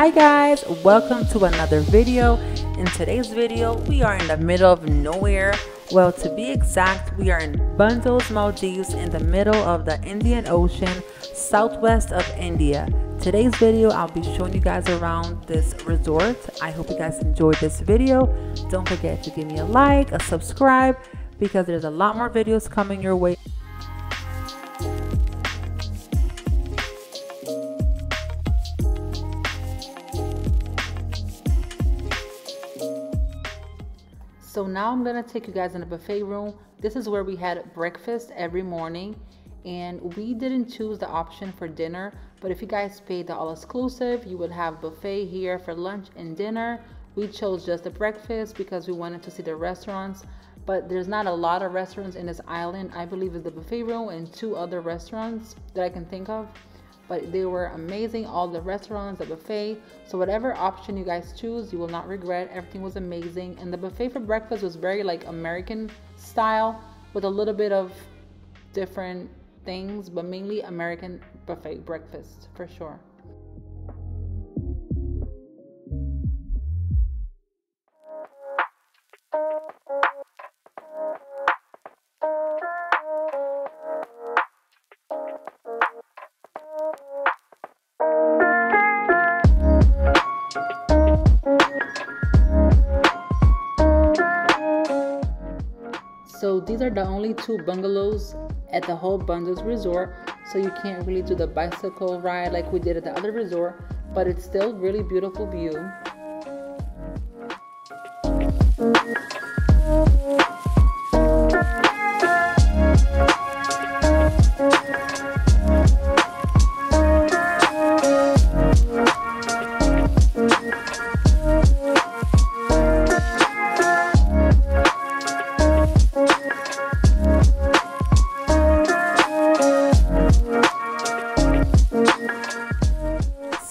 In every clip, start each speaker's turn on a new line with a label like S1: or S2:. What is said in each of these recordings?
S1: Hi guys, welcome to another video. In today's video, we are in the middle of nowhere. Well, to be exact, we are in Bandos, Maldives in the middle of the Indian Ocean, southwest of India. Today's video, I'll be showing you guys around this resort. I hope you guys enjoyed this video. Don't forget to give me a like, a subscribe, because there's a lot more videos coming your way. So now I'm gonna take you guys in the buffet room. This is where we had breakfast every morning and we didn't choose the option for dinner, but if you guys paid the all exclusive, you would have buffet here for lunch and dinner. We chose just the breakfast because we wanted to see the restaurants, but there's not a lot of restaurants in this island. I believe it's the buffet room and two other restaurants that I can think of but they were amazing. All the restaurants, the buffet. So whatever option you guys choose, you will not regret. Everything was amazing. And the buffet for breakfast was very like American style with a little bit of different things, but mainly American buffet breakfast for sure. These are the only two bungalows at the whole Bandos Resort. So you can't really do the bicycle ride like we did at the other resort, but it's still really beautiful view.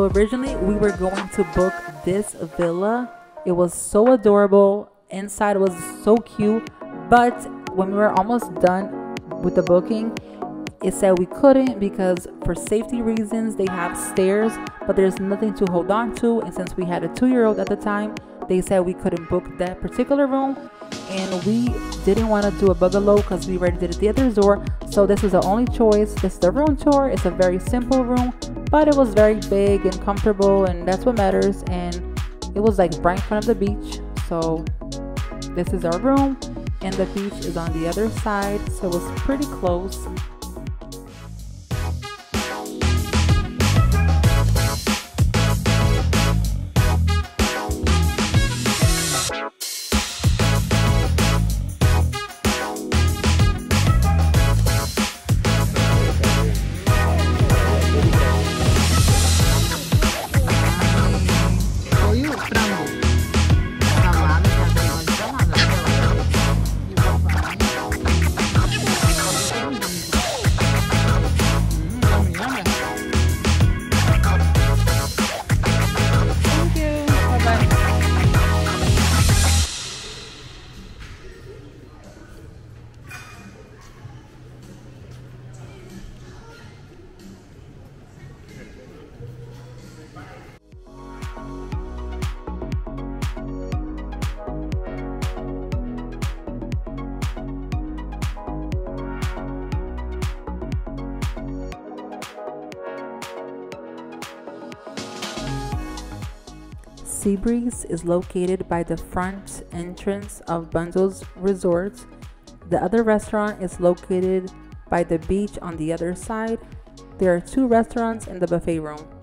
S1: So originally we were going to book this villa. It was so adorable. Inside was so cute. But when we were almost done with the booking, it said we couldn't because for safety reasons they have stairs, but there's nothing to hold on to. And since we had a two-year-old at the time, they said we couldn't book that particular room and we didn't want to do a bungalow because we already did it the other resort so this was the only choice this is the room tour it's a very simple room but it was very big and comfortable and that's what matters and it was like right in front of the beach. So this is our room and the beach is on the other side so it was pretty close Seabreeze is located by the front entrance of Bandos Resort. The other restaurant is located by the beach on the other side. There are two restaurants in the buffet room.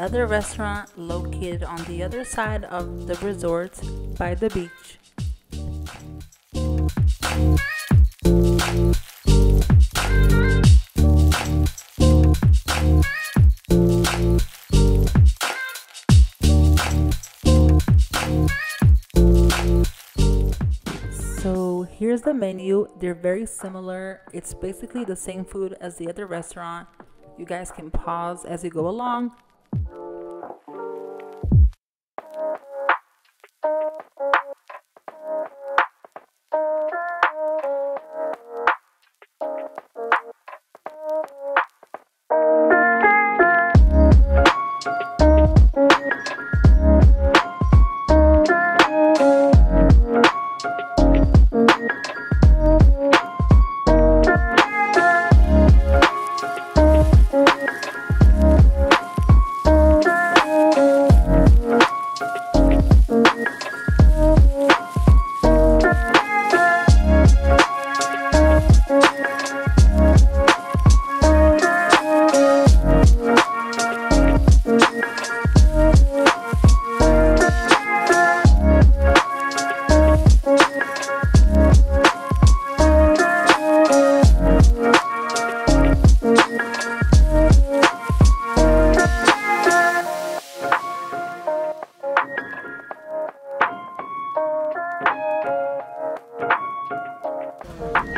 S1: Other restaurant located on the other side of the resort by the beach. So here's the menu. They're very similar. It's basically the same food as the other restaurant. You guys can pause as you go along.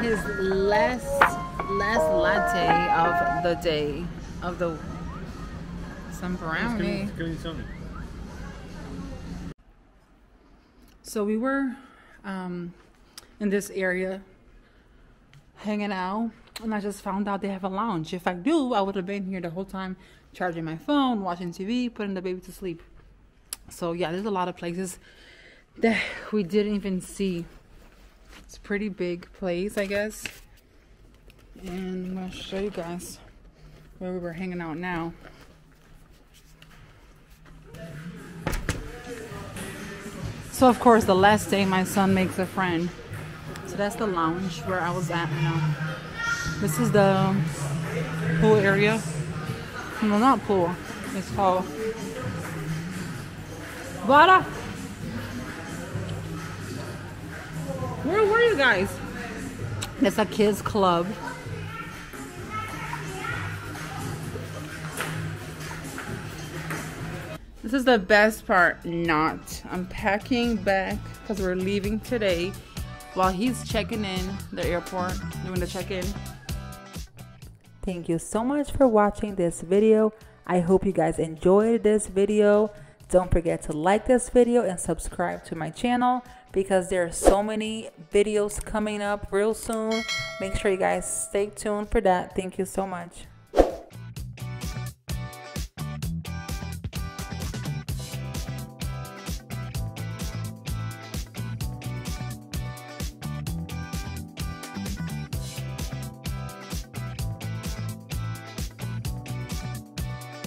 S1: His last last latte of the day of the some brownie. So we were um, in this area hanging out, and I just found out they have a lounge. If I do, I would have been here the whole time, charging my phone, watching TV, putting the baby to sleep. So yeah, there's a lot of places that we didn't even see. It's a pretty big place, I guess. And I'm gonna show you guys where we were hanging out now. So of course, the last day my son makes a friend. So that's the lounge where I was at now. This is the pool area. No, not pool. It's called Vara. Where were you guys? It's a kids club. This is the best part, not. I'm packing back because we're leaving today while he's checking in the airport, doing the check-in. Thank you so much for watching this video. I hope you guys enjoyed this video. Don't forget to like this video and subscribe to my channel because there are so many videos coming up real soon. Make sure you guys stay tuned for that. Thank you so much.